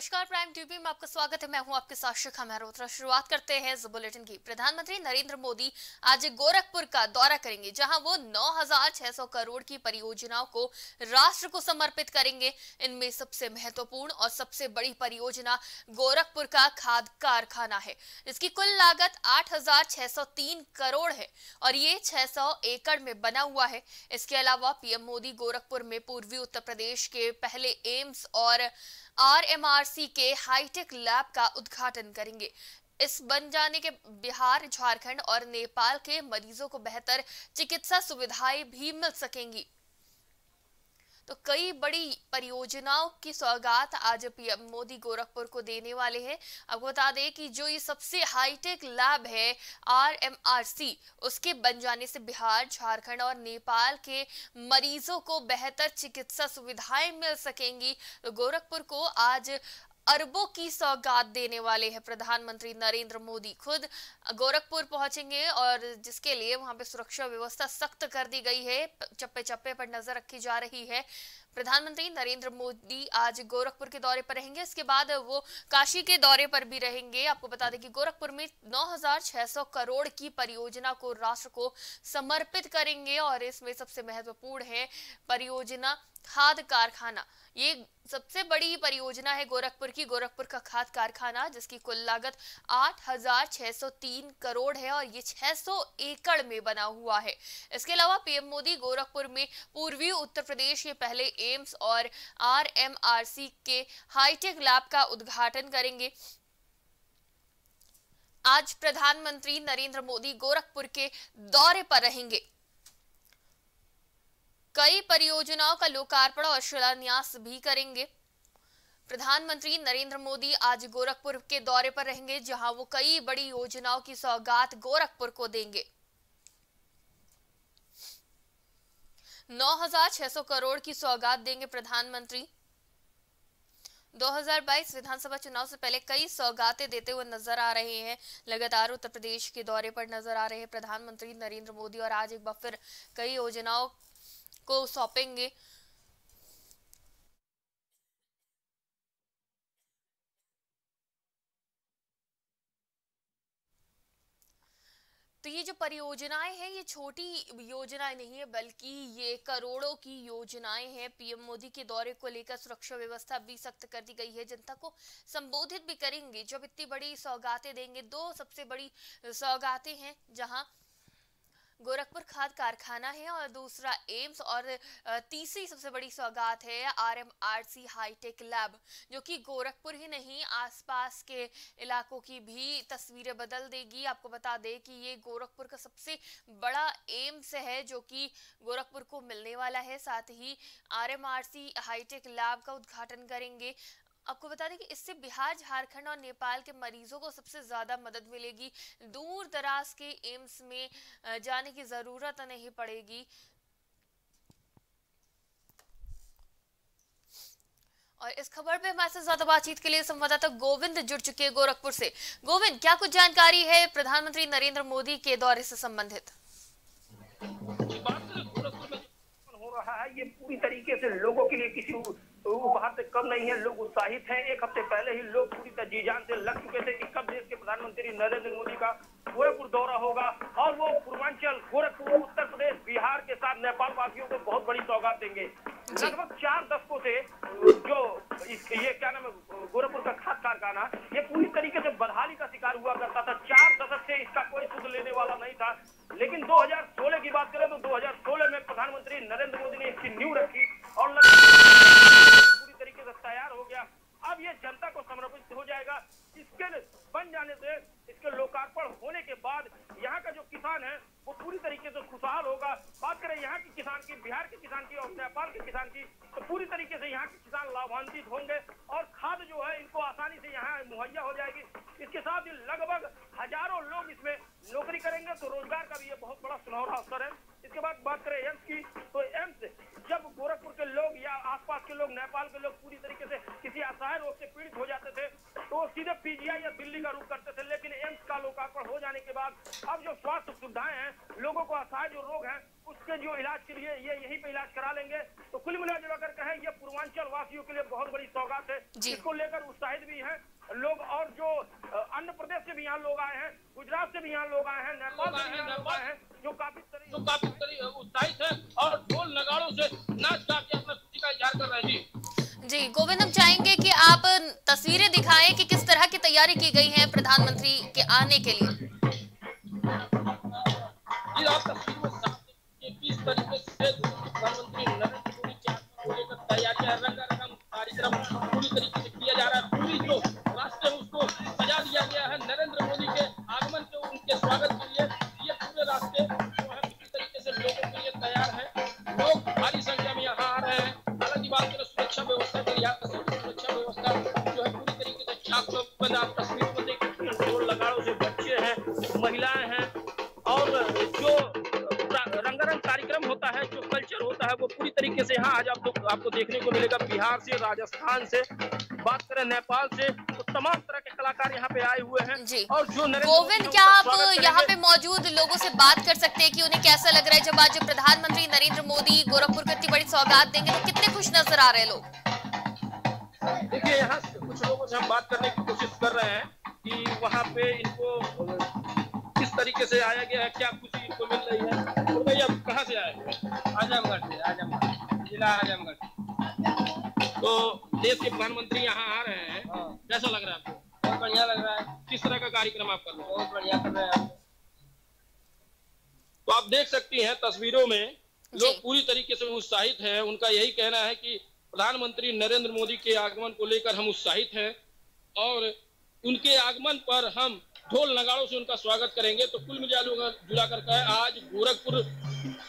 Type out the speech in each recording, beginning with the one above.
नमस्कार prime TV में आपका स्वागत है। मैं हूँ आपके साथ शिखा मेहरोत्रा। शुरुआत करते हैं इस बुलेटिन की। प्रधानमंत्री नरेंद्र मोदी आज गोरखपुर का दौरा करेंगे जहाँ वो 9,600 करोड़ की परियोजनाओं को राष्ट्र को समर्पित करेंगे। इनमें सबसे महत्वपूर्ण और सबसे बड़ी परियोजना गोरखपुर का खाद कारखाना है। इसकी कुल लागत आठ हज़ार छह सौ तीन करोड़ है और ये छह सौ एकड़ में बना हुआ है। इसके अलावा पीएम मोदी गोरखपुर में पूर्वी उत्तर प्रदेश के पहले एम्स और आरएमआरसी के हाईटेक लैब का उद्घाटन करेंगे। इस बन जाने के बिहार, झारखंड और नेपाल के मरीजों को बेहतर चिकित्सा सुविधाएँ भी मिल सकेंगी। तो कई बड़ी परियोजनाओं की सौगात आज पीएम मोदी गोरखपुर को देने वाले हैं। आपको बता दें कि जो ये सबसे हाईटेक लैब है आरएमआरसी उसके बन जाने से बिहार, झारखंड और नेपाल के मरीजों को बेहतर चिकित्सा सुविधाएँ मिल सकेंगी। तो गोरखपुर को आज अरबों की सौगात देने वाले हैं प्रधानमंत्री नरेंद्र मोदी। खुद गोरखपुर पहुँचेंगे और जिसके लिए वहाँ पे सुरक्षा व्यवस्था सख्त कर दी गई है। चप्पे चप्पे पर नज़र रखी जा रही है। प्रधानमंत्री नरेंद्र मोदी आज गोरखपुर के दौरे पर रहेंगे। इसके बाद वो काशी के दौरे पर भी रहेंगे। आपको बता दें कि गोरखपुर में 9,600 करोड़ की परियोजना को राष्ट्र को समर्पित करेंगे और इसमें सबसे महत्वपूर्ण है परियोजना खाद कारखाना। ये सबसे बड़ी परियोजना है गोरखपुर की। गोरखपुर का खाद कारखाना जिसकी कुल लागत 8,603 करोड़ है और ये 600 एकड़ में बना हुआ है। इसके अलावा पीएम मोदी गोरखपुर में पूर्वी उत्तर प्रदेश के पहले एम्स और आरएमआरसी के हाईटेक लैब का उद्घाटन करेंगे। आज प्रधानमंत्री नरेंद्र मोदी गोरखपुर के दौरे पर रहेंगे। कई परियोजनाओं का लोकार्पण और शिलान्यास भी करेंगे। प्रधानमंत्री नरेंद्र मोदी आज गोरखपुर के दौरे पर रहेंगे, जहाँ वो कई बड़ी योजनाओं की सौगात गोरखपुर को देंगे। 9,600 करोड़ की सौगात देंगे प्रधानमंत्री। 2022 विधानसभा चुनाव से पहले कई सौगातें देते हुए नज़र आ रहे हैं। लगातार उत्तर प्रदेश के दौरे पर नज़र आ रहे हैं प्रधानमंत्री नरेंद्र मोदी और आज एक बार फिर कई योजनाओं को सौंपेंगे। तो ये जो परियोजनाएँ हैं, ये छोटी योजनाएँ नहीं है, बल्कि ये करोड़ों की योजनाएँ हैं। पीएम मोदी के दौरे को लेकर सुरक्षा व्यवस्था भी सख्त कर दी गई है। जनता को संबोधित भी करेंगे जब इतनी बड़ी सौगातें देंगे। दो सबसे बड़ी सौगातें हैं, जहाँ गोरखपुर खाद कारखाना है और दूसरा एम्स और तीसरी सबसे बड़ी सौगात है आरएमआरसी हाईटेक लैब, जो कि गोरखपुर ही नहीं, आसपास के इलाकों की भी तस्वीरें बदल देगी। आपको बता दें कि ये गोरखपुर का सबसे बड़ा एम्स है, जो कि गोरखपुर को मिलने वाला है। साथ ही आरएमआरसी हाईटेक लैब का उद्घाटन करेंगे। आपको बता दें कि इससे बिहार, झारखंड और नेपाल के मरीजों को सबसे ज़्यादा मदद मिलेगी। दूर दराज के एम्स में जाने की ज़रूरत नहीं पड़ेगी। और इस खबर पे हमारे साथ ज़्यादा बातचीत के लिए संवाददाता गोविंद जुड़ चुके हैं गोरखपुर से। गोविंद, क्या कुछ जानकारी है प्रधानमंत्री नरेंद्र मोदी के दौरे से संबंधित? हो रहा है। ये पूरी तरीके से लोगों के लिए किसी उपहार से कम नहीं है लोग उत्साहित हैं। एक हफ़्ते पहले ही लोग पूरी तरह जी जान से लग चुके थे कि कब देश के प्रधानमंत्री नरेंद्र मोदी का गोरखपुर दौरा होगा। और वो पूर्वांचल गोरखपुर उत्तर प्रदेश बिहार के साथ नेपाल वासियों को बहुत बड़ी सौगात देंगे। लगभग चार दशकों से जो ये क्या नाम है गोरखपुर का खाद कारखाना ये पूरी तरीके से बदहाली का शिकार हुआ करता था चार दशक से इसका कोई सुध लेने वाला नहीं था लेकिन 2016 की बात करें तो 2016 में प्रधानमंत्री नरेंद्र मोदी ने इसकी नींव रखी और पूरी तरीके से तैयार हो गया अब ये जनता को समर्पित हो जाएगा इसके बन जाने से इसके लोकार्पण होने के बाद यहाँ का जो किसान है, वो पूरी तरीके से खुशहाल होगा। बात करें यहाँ के किसान की, बिहार के किसान की और नेपाल के किसान की तो पूरी तरीके से यहाँ के किसान लाभान्वित होंगे और खाद जो है, इनको आसानी से यहाँ मुहैया हो जाएगी। इसके साथ ही लगभग हज़ारों लोग इसमें नौकरी करेंगे तो रोज़गार का भी ये बहुत बड़ा सुनहरा अवसर है। इसके बाद बात करें एम्स की तो एम्स जब गोरखपुर के लोग या आसपास के लोग, नेपाल के लोग पूरी तरीके से किसी असहाय रोग से पीड़ित हो जाते थे तो सीधे पीजीआई या दिल्ली का रुख करते थे। एम्स का लोकार्पण हो जाने के बाद अब जो स्वास्थ्य सुविधाएँ हैं लोगों को असहाय जो रोग हैं उसके जो इलाज के लिए ये यहीं पे इलाज करा लेंगे। तो कुल मिलाकर कहें ये पूर्वांचल वासियों के लिए बहुत बड़ी सौगात है। इसको लेकर उत्साहित भी हैं। लोग और जो अन्य प्रदेश से भी यहाँ लोग आए हैं गुजरात से भी यहाँ लोग आए हैं नेपाल से भी लोग आए हैं जो काफ़ी जो तरीके काफ़ी उत्साहित है और ढोल नगाड़ों से नाच गा के अपना खुशी का इजहार कर रहे हैं। जी। जी, गोविंद, हम चाहेंगे कि आप तस्वीरें दिखाएँ कि किस तरह की तैयारी की गई है प्रधानमंत्री के आने के लिए। किस तरीके से प्रधानमंत्री नरेंद्र मोदी के आगमन को लेकर तैयारियाँ तरीके से यहाँ आज आप लोग आपको देखने को मिलेगा बिहार से राजस्थान से बात करें नेपाल से तो तमाम तरह के कलाकार यहाँ पे आए हुए हैं। जी। और जो गोविंद क्या आप यहाँ पे मौजूद लोगों से बात कर सकते हैं कि उन्हें कैसा लग रहा है? जब आज प्रधानमंत्री नरेंद्र मोदी गोरखपुर को इतनी बड़ी सौगात देंगे तो कितने खुश नज़र आ रहे हैं लोग? देखिए यहाँ कुछ लोगों से हम बात करने की कोशिश कर रहे हैं कि वहाँ पे इनको किस तरीके से आया गया है क्या खुशी इनको मिल रही है तो भैया कहाँ से आए? आजमगढ़ से आजमगढ़। जिला आजमगढ़ तो देश के प्रधानमंत्री यहाँ आ रहे हैं। हाँ। कैसा लग रहा है आपको? बहुत बढ़िया लग रहा है। किस तरह का कार्यक्रम आप कर रहे हैं? बहुत बढ़िया कर रहे हैं तो आप देख सकती हैं तस्वीरों में लोग पूरी तरीके से उत्साहित हैं। उनका यही कहना है कि प्रधानमंत्री नरेंद्र मोदी के आगमन को लेकर हम उत्साहित हैं और उनके आगमन पर हम ढोल नगाड़ों से उनका स्वागत करेंगे। तो कुल मिला जुला कर कहे आज गोरखपुर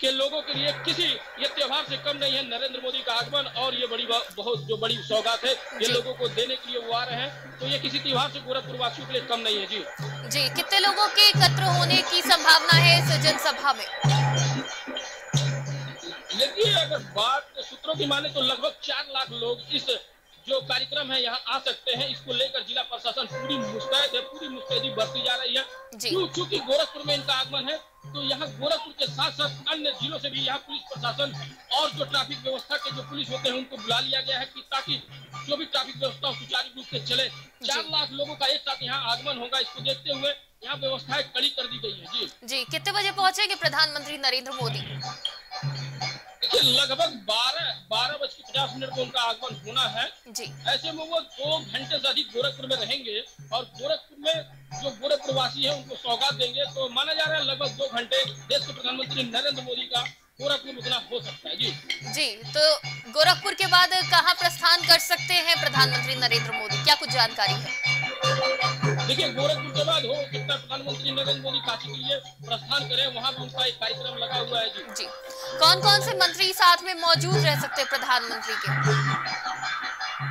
के लोगों के लिए किसी ये त्योहार से कम नहीं है। नरेंद्र मोदी का आगमन और ये बड़ी बहुत जो बड़ी सौगात है ये। लोगों को देने के लिए वो आ रहे हैं। तो ये किसी त्योहार से गोरखपुर वासियों के लिए कम नहीं है। जी। जी कितने लोगों के एकत्र होने की संभावना है इस जनसभा में? देखिए अगर बात सूत्रों की माने तो लगभग चार लाख लोग इस जो कार्यक्रम है यहाँ आ सकते हैं। इसको लेकर जिला प्रशासन पूरी मुस्तैद है पूरी मुस्तैदी बरती जा रही है। क्यों? क्योंकि गोरखपुर में इनका आगमन है तो यहाँ गोरखपुर के साथ साथ अन्य जिलों से भी यहाँ पुलिस प्रशासन और जो ट्रैफ़िक व्यवस्था के जो पुलिस होते हैं उनको बुला लिया गया है कि ताकि जो भी ट्रैफ़िक व्यवस्था सुचारू रूप से चले। चार लाख लोगों का एक साथ यहाँ आगमन होगा इसको देखते हुए यहाँ व्यवस्थाएँ कड़ी कर दी गई है। जी। जी कितने बजे पहुँचेंगे प्रधानमंत्री नरेंद्र मोदी? लगभग बारह बारह बज के पचास मिनट को उनका आगमन होना है। जी। ऐसे में वो दो घंटे से अधिक गोरखपुर में रहेंगे और गोरखपुर में जो गोरखपुर वासी है उनको सौगात देंगे। तो माना जा रहा है लगभग दो घंटे देश के प्रधानमंत्री नरेंद्र मोदी का गोरखपुर रुकना हो सकता है। जी। जी तो गोरखपुर के बाद कहाँ प्रस्थान कर सकते हैं प्रधानमंत्री नरेंद्र मोदी? क्या कुछ जानकारी है? देखिए गोरखपुर के बाद हो सकता है प्रधानमंत्री नरेंद्र मोदी काशी के लिए प्रस्थान करें वहाँ भी उनका एक कार्यक्रम लगा हुआ है जी। जी। कौन कौन से मंत्री साथ में मौजूद रह सकते हैं प्रधानमंत्री के?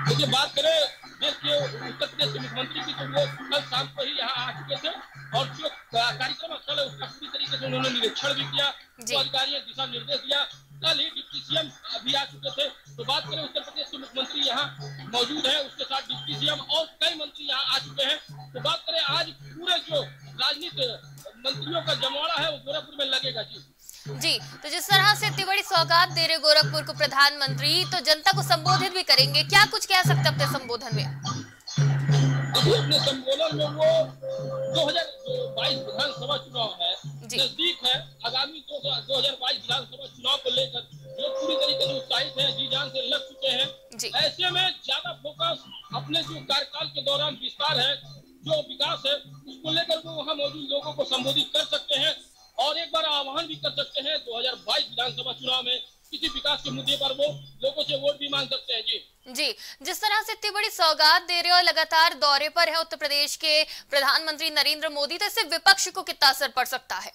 देखिए बात करें देश के उत्तर प्रदेश के मुख्यमंत्री की तो वो कल शाम को ही यहाँ आ चुके थे और जो कार्यक्रम स्थल है उसका पूरी तरीके से उन्होंने निरीक्षण भी किया। तो अधिकारियों दिशा निर्देश दिया। कल ही डिप्टी सीएम भी आ चुके थे। तो बात करें उत्तर प्रदेश यहाँ मौजूद है उसके साथ डिप्टी सीएम और कई मंत्री यहाँ आ चुके हैं। तो बात करें आज पूरे जो राजनीति मंत्रियों का जमावड़ा है वो गोरखपुर में लगेगा जी। जी तो जिस तरह से इतनी बड़ी सौगात दे रहे गोरखपुर को प्रधानमंत्री तो जनता को संबोधित भी करेंगे। क्या कुछ कह सकते अपने संबोधन में? देखिए अपने संबोधन में वो 2022 विधानसभा चुनाव है नज़दीक है। आगामी दो हज़ार बाईस विधानसभा है उत्तर प्रदेश के प्रधानमंत्री नरेंद्र मोदी तो इससे विपक्ष को कितना असर पड़ सकता है?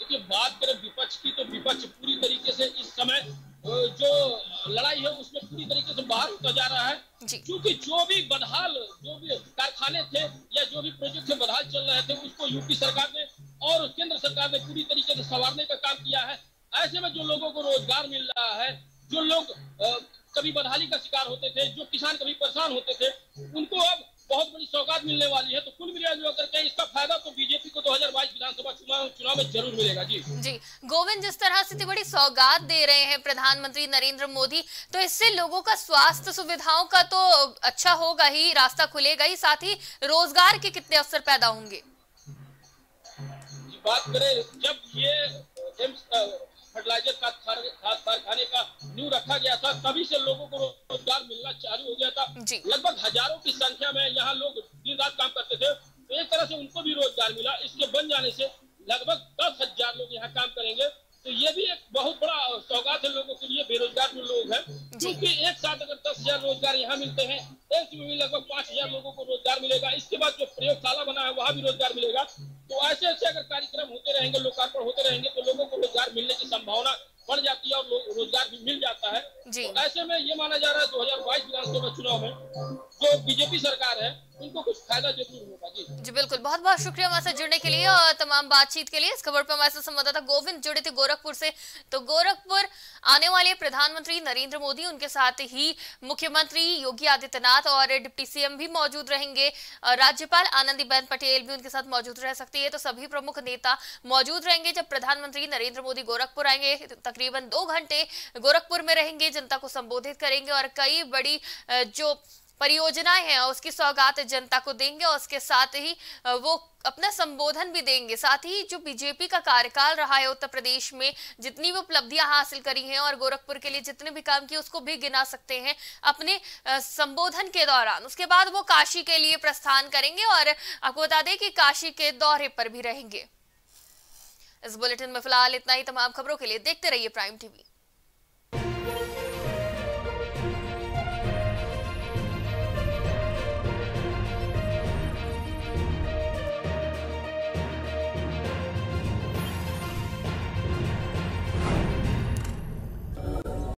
देखिए बात करें विपक्ष की तो विपक्ष पूरी तरीके से इस समय जो लड़ाई है उसमें पूरी तरीके से बाहर होता जा रहा है। क्योंकि जो भी बदहाल जो भी कारखाने थे या जो भी प्रोजेक्ट से बदहाल चल रहे थे उसको यूपी सरकार ने और केंद्र सरकार ने पूरी तरीके से संवारने का काम किया है। ऐसे में जो लोगों को रोज़गार मिल रहा है जो लोग कभी बदहाली का शिकार होते थे जो किसान कभी परेशान होते थे उनको अब बहुत बड़ी सौगात मिलने वाली है। तो कुल मिला करके इसका फ़ायदा तो बीजेपी को 2022 विधानसभा चुनाव चुनाव में ज़रूर मिलेगा। जी। जी गोविंद जिस तरह से इतनी बड़ी सौगात दे रहे हैं प्रधानमंत्री नरेंद्र मोदी तो इससे लोगों का स्वास्थ्य सुविधाओं का तो अच्छा होगा ही रास्ता खुलेगा ही साथ ही रोज़गार के कितने अवसर पैदा होंगे? बात करें जब ये फर्टिलाइज़र का खाद कारखाने का न्यू रखा गया था तभी से लोगों को रोज़गार मिलना चालू हो गया था। लगभग हज़ारों की संख्या में यहाँ लोग दिन रात काम करते थे। तो एक तरह से उनको भी रोज़गार मिला। इसके बन जाने से लगभग दस हज़ार लोग यहाँ काम करेंगे। तो ये भी एक बहुत बड़ा सौगात है लोगों के लिए बेरोजगार जो लोग हैं क्योंकि एक साथ अगर दस हज़ार रोज़गार यहाँ मिलते हैं एक में भी लगभग पाँच हज़ार लोगों को रोज़गार मिलेगा। इसके बाद जो प्रयोगशाला बना है वहाँ भी रोज़गार मिलेगा। तो ऐसे ऐसे अगर जी बिल्कुल। बहुत बहुत शुक्रिया हमारे साथ जुड़ने के लिए और तमाम बातचीत के लिए। इस खबर पर हमारे साथ संवाददाता गोविंद जुड़े थे गोरखपुर से। तो गोरखपुर आने वाले प्रधानमंत्री नरेंद्र मोदी उनके साथ ही मुख्यमंत्री योगी आदित्यनाथ और डिप्टी सीएम भी मौजूद रहेंगे। राज्यपाल आनंदीबेन पटेल भी उनके साथ मौजूद रह सकती है। तो सभी प्रमुख नेता मौजूद रहेंगे जब प्रधानमंत्री नरेंद्र मोदी गोरखपुर आएँगे। तकरीबन दो घंटे गोरखपुर में रहेंगे जनता को संबोधित करेंगे। और कई बड़ी जो परियोजनाएँ हैं, उसकी सौगात जनता को देंगे और उसके साथ ही वो अपना संबोधन भी देंगे। साथ ही जो बीजेपी का कार्यकाल रहा है उत्तर प्रदेश में, जितनी भी उपलब्धियाँ हासिल करी हैं और गोरखपुर के लिए जितने भी काम किए, उसको भी गिना सकते हैं अपने संबोधन के दौरान। उसके बाद वो काशी के लिए प्रस्थान करेंगे और आपको बता दें कि काशी के दौरे पर भी रहेंगे। इस बुलेटिन में फ़िलहाल इतना ही, तमाम खबरों के लिए देखते रहिए प्राइम टीवी।